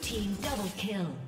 team double kill.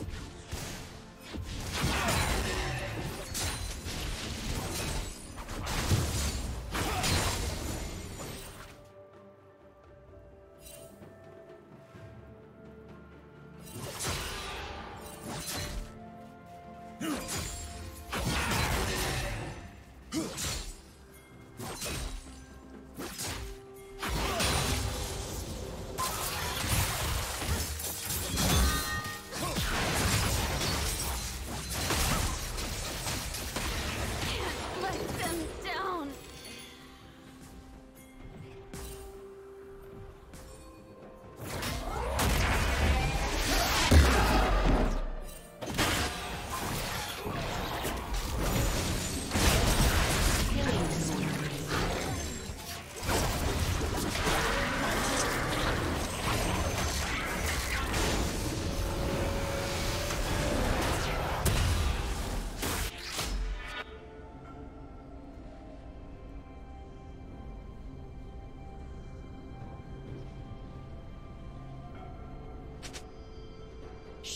you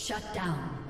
Shut down.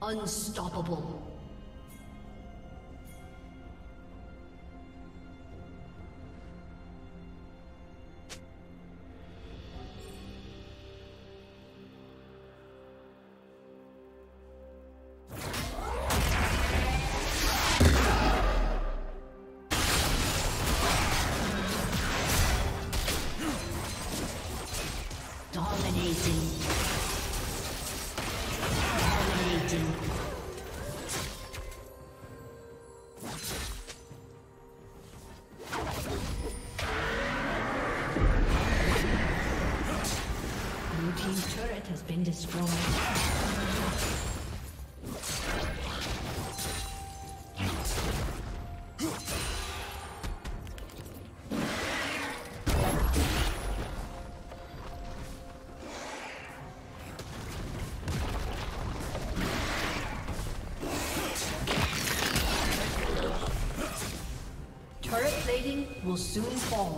Unstoppable. Been destroyed. Will soon fall.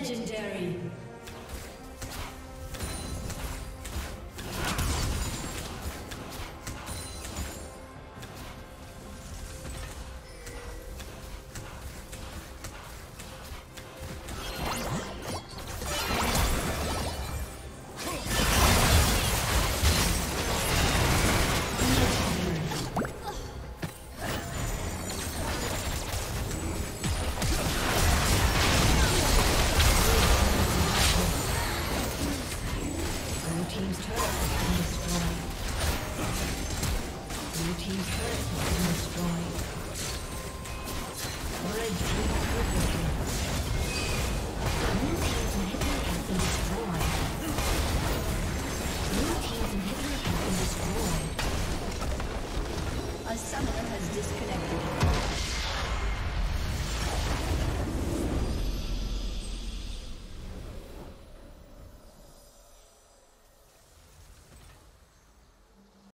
Legendary.